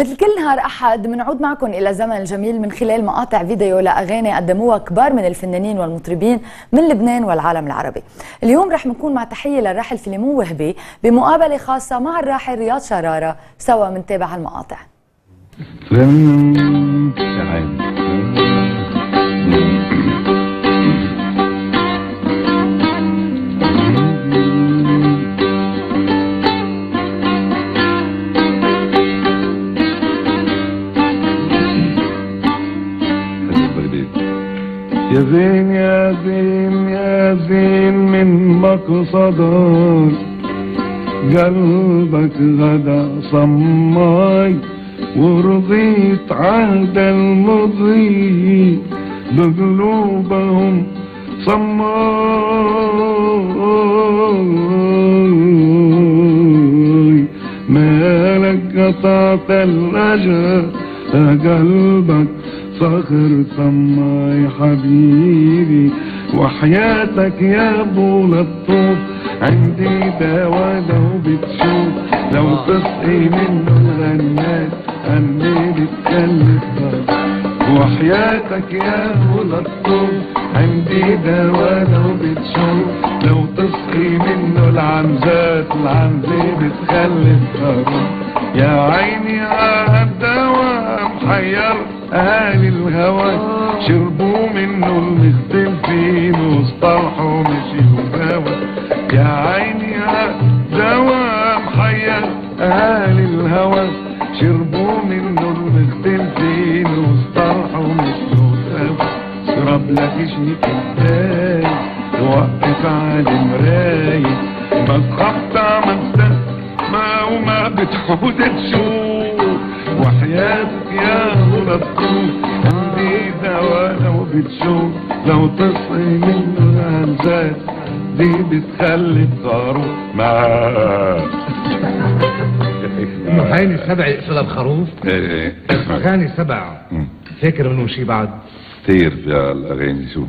مثل كل نهار أحد بنعود معكم إلى زمن الجميل من خلال مقاطع فيديو لأغاني قدموها كبار من الفنانين والمطربين من لبنان والعالم العربي. اليوم رح نكون مع تحية للراحل فيليمون وهبي بمقابلة خاصة مع الراحل رياض شرارة سوا منتابع المقاطع مقصدك قلبك غدا صماي ورضيت عهد المضي بقلوبهم صماي. مالك قطعت الرجا قلبك صخر سماي حبيبي. وحياتك يا ابو لطوف عندي دوا لو بتشوف. لو تسقي منه الغنات أني بتكلف وحياتك يا ابو لطوف عندي دوا لو بتشوف. لو تسقي منه العنزات العنزة بتخلف يا عيني على الدواء محير أهالي الهوى. شربوا منه المختلفين واصطلحوا مشيوا سوا يا عيني الدواء محير اهالي الهوى. شربوا منه المختلفين واصطلحوا مشيوا سوا اشرب لك شي كباية وقف على المراية. ما تخاف تعمل ما وما بتحود تشوف. وحياتك يا لو بتشوف لو تصحي من الهمزات دي بتخلي الخروف معاك. انه هيني سبع يقفلها بخروف إيه اغاني سبع. فاكر منهم شي بعد؟ كثير في الاغاني شو؟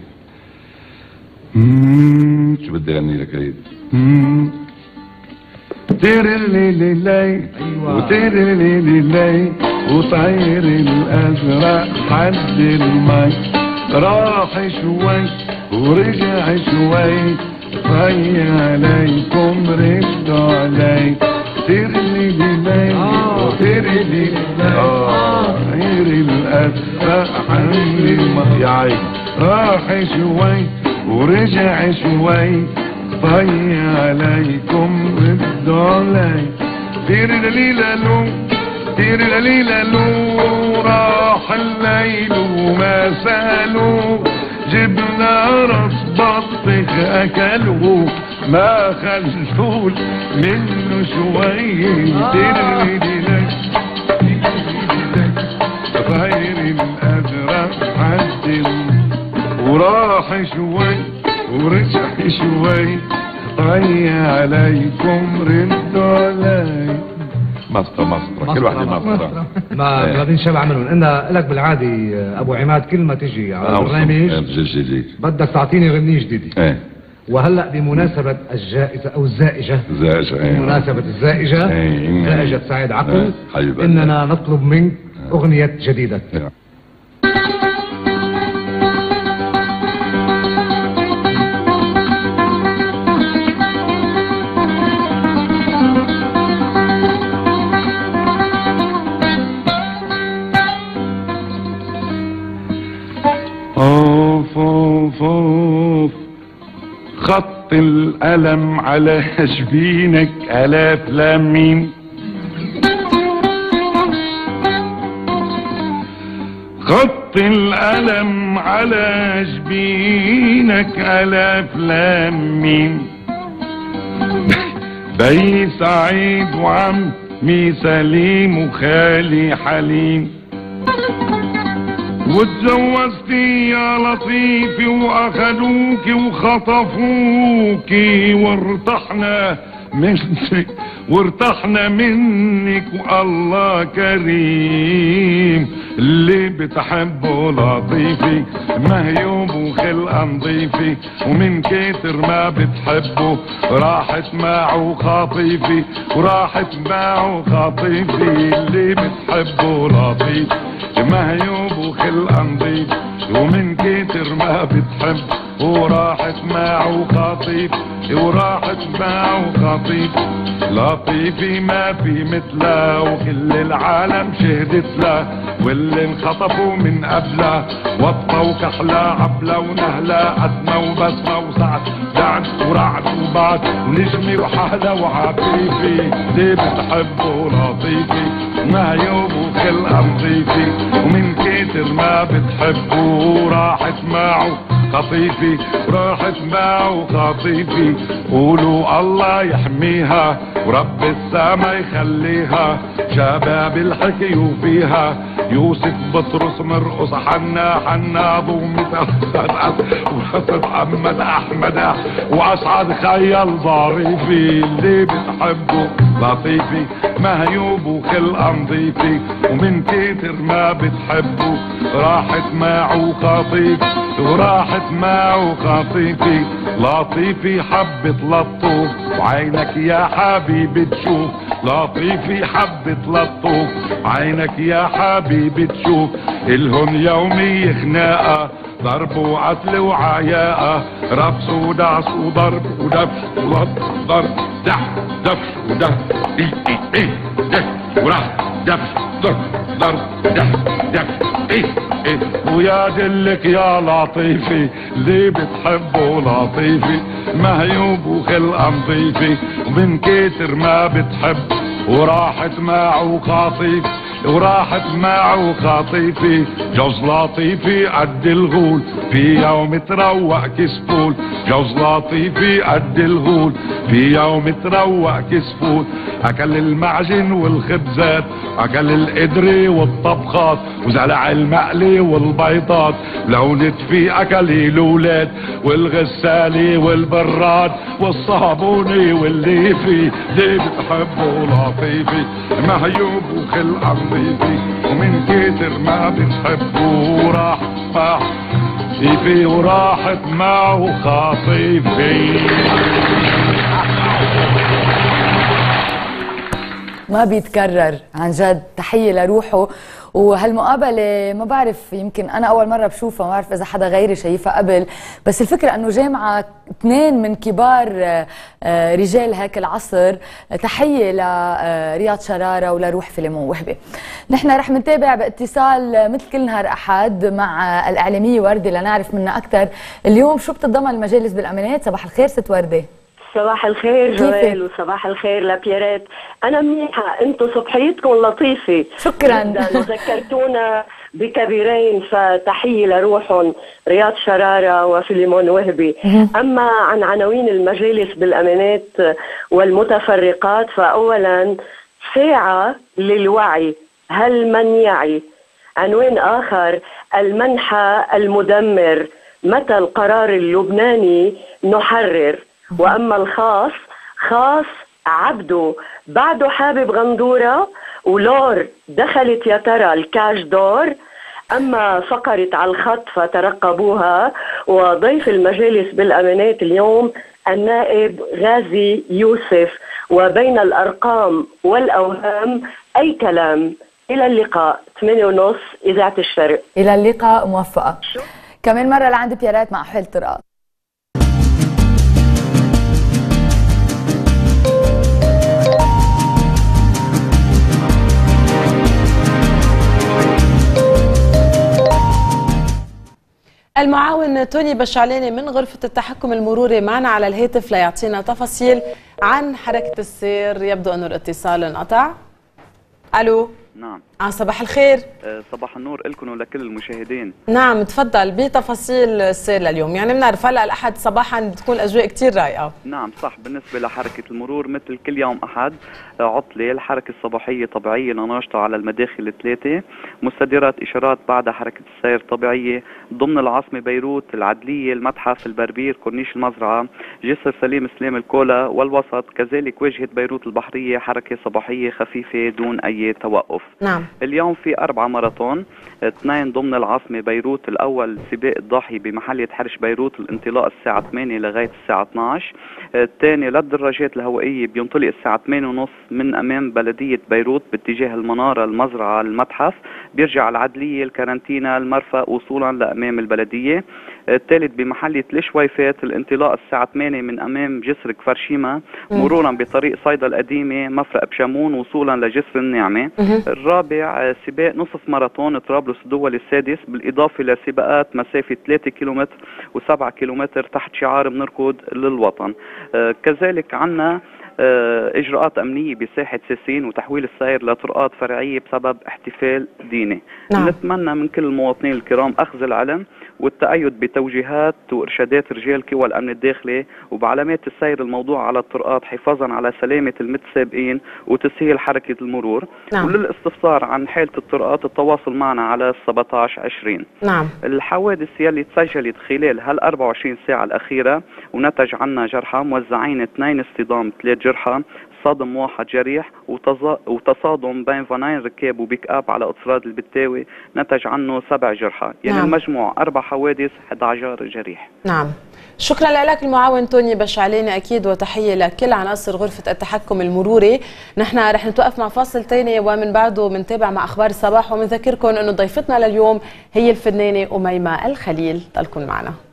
شو بدي أغني لك هيدي تيرلي لي لي وتيرلي لي لي وطير الأزرق حد المي. راح شوي ورجع شوي. طي عليكم ردوا علي. تيرلي لي لي وتيرلي لي آه طير الازرق حد المي يا عيني راح شوي ورجع شوي. طي عليكم ردوا علي. تير ليلة لو تير ليلة لو راح الليل وما سالوا جبنا راس بطخ أكلوا. ما خلفول منه شوي تير ليلة غير الازرق حد وراح شوي ورجع شوي طي عليكم ردوا علي. مسطرة مسطرة كل واحدة مسطرة ما إيه. بلادين شبع منهم. أنا لك بالعادي أبو عماد كل ما تجي على البرنامج جديد بدك تعطيني غنية جديدة إيه. وهلأ بمناسبة الجائزة أو الزائجة. زائجة إيه. بمناسبة الزائجة إيه. زائجة سعيد إيه. عقل إننا نطلب منك أغنية جديدة. خط القلم على جبينك ألاف لامين خط القلم على جبينك ألاف لامين بي سعيد وعمي سليم وخالي حليم. واتجوزتي يا لطيفي واخدوكي وخطفوكي وارتحنا منك وارتحنا منك والله كريم. اللي بتحبه لطيفي مهيوب وخلقه نظيفي ومن كتر ما بتحبه راحت معه خطيفي. وراحت معه خطيفي. اللي بتحبه لطيف مهيوب وخلقه نظيف ومن كتر ما بتحب وراحت معه خطيف وراحت معه خطيف لطيفي ما في مثله وكل العالم شهدت له واللي انخطفوا من قبله وطوا كحلة عبلة ونهلة. عتمة وبسمة وسعد دعد ورعد وبعد. ونجمي وحهلة وعفيفي ليه بتحبوا لطيفي. مهيوب وخلقه نظيفي ومن كتر ما بتحبوا راحت معه خطيفي راحت معه خطيفي قولوا الله يحميها ورب السما يخليها شباب الحكي فيها يوسف بطرس مرقص حنا حنا ضومة وحسب محمد أحمد وأسعد خيال ظريفي اللي بتحبه. لطيفي مهيوب وخلقه نظيفي ومن كتر ما بتحبه راحت معه خطيف وراحت معه خطيفي. لطيفي حبة لطوف وعينك يا حبيبي تشوف. لطيفي حبة لطوف عينك يا حبيبي تشوف. الهن يومي خناقة ضرب وقتل وعياقة ربس ودعس وضرب ودفش وضرب ضرب دح دفش ودف اي اي اي دف ورح دفش ضرب ضرب دح دفش اي اي ويا دلك يا لطيفي ليه بتحبه لطيفي. مهيوب وخلقه نظيفي ومن كتر ما بتحب وراحت معه خطيف وراحت معه خطيفي جوز لطيفي قد الغول. في يوم تروق كسفول جوز لطيفي قد الغول. في يوم تروق كسفول أكل المعجن والخبزات أكل القدري والطبخات وزرع المقلي والبيضات. لو نتفي اكل الأولاد والغسالي والبراد والصابوني والليفي. ليه بتحبوا لطيفي مهيوب وخلقه نظيفي ومن كتر ما بتحبوا راح راح فيفي وراحت معه خطيفي ما بيتكرر. عن جد تحية لروحه. وهالمقابلة ما بعرف يمكن أنا أول مرة بشوفها ما بعرف إذا حدا غيري شايفها قبل. بس الفكرة أنه جامعة اثنين من كبار آه، آه، رجال هيك العصر. تحية لرياض شرارة ولروح فيليمون وهبة نحن رح نتابع باتصال مثل كل نهار أحد مع الإعلامية وردة لنعرف منها أكثر. اليوم شو بتتضمن المجالس بالأمانات؟ صباح الخير ست وردة. صباح الخير؟ جويل وصباح الخير لبيرات. أنا منيحة أنتم صبحيتكم لطيفة. شكراً. ذكرتونا بكبيرين فتحية لروحهم رياض شرارة وفيليمون وهبي. أما عن عناوين المجالس بالأمانات والمتفرقات فاولا ساعة للوعي هل من يعي؟ عنوان آخر المنحى المدمر متى القرار اللبناني نحرر؟ وأما الخاص خاص عبده. بعده حابب غندورة ولور دخلت يا ترى الكاش دور. أما فقرة على الخط فترقبوها. وضيف المجالس بالأمانات اليوم النائب غازي يوسف. وبين الأرقام والأوهام أي كلام. إلى اللقاء. 8 ونص إذاعة الشرق. إلى اللقاء موفقة. كمان مرة لعند بيارات مع حيل طرقات المعاون توني بشعلاني من غرفة التحكم المروري معنا على الهاتف ليعطينا تفاصيل عن حركة السير. يبدو أن الاتصال انقطع. ألو؟ نعم. آه صباح الخير. آه، صباح النور لكم ولكل المشاهدين. نعم تفضل. بتفاصيل السير لليوم. يعني بنعرف هلا الأحد صباحا بتكون الأجواء كثير رايقه نعم صح. بالنسبة لحركة المرور مثل كل يوم أحد آه، عطلة. الحركة الصباحية طبيعية لناشطة على المداخل الثلاثة. مستديرات إشارات بعدها حركة السير طبيعية. ضمن العاصمة بيروت العدلية المتحف البربير كورنيش المزرعة جسر سليم سليم الكولا والوسط. كذلك واجهة بيروت البحرية حركة صباحية خفيفة دون أي توقف. نعم. اليوم في أربعة ماراثون اثنين ضمن العاصمة بيروت الأول سباق الضاحية بمحلية حرش بيروت الانطلاق الساعة 8 لغاية الساعة 12 الثاني للدراجات الهوائية بينطلق الساعة 8 ونص من أمام بلدية بيروت باتجاه المنارة المزرعة المتحف. بيرجع العدلية الكارنتينا المرفأ وصولا لأمام البلدية. الثالث بمحلة الشويفات الانطلاق الساعة 8 من أمام جسر كفرشيما مرورا بطريق صيدا القديمة مفرق بشامون وصولا لجسر النعمة الرابع سباق نصف ماراثون طرابلس الدولي السادس بالإضافة لسباقات مسافة 3 كيلومتر و7 كيلومتر تحت شعار بنركض للوطن. آه، كذلك آه، إجراءات أمنية بساحه سيسين وتحويل السائر لطرقات فرعية بسبب احتفال ديني نعم. نتمنى من كل المواطنين الكرام أخذ العلم والتأيد بتوجيهات وإرشادات رجال قوى الأمن الداخلي وبعلامات السير الموضوع على الطرقات حفاظا على سلامة المتسابقين وتسهيل حركة المرور نعم. وللاستفسار عن حالة الطرقات التواصل معنا على 17 20 نعم الحوادث يلي تسجلت خلال هال 24 ساعة الأخيرة ونتج عنا جرحى موزعين اثنين اصطدام ثلاث جرحى صدم واحد جريح وتصادم بين فانين ركاب وبيك أب على اطراد البتاوي نتج عنه سبع جرحى يعني نعم. المجموع أربع حوادث 11 جريح. نعم. شكرا لك المعاون توني بشعلاني أكيد وتحية لكل عناصر غرفة التحكم المروري. نحن رح نتوقف مع فاصل ثاني ومن بعده بنتابع مع أخبار الصباح. وبنذكركم أنه ضيفتنا لليوم هي الفنانة أميمة الخليل. ضلكم معنا.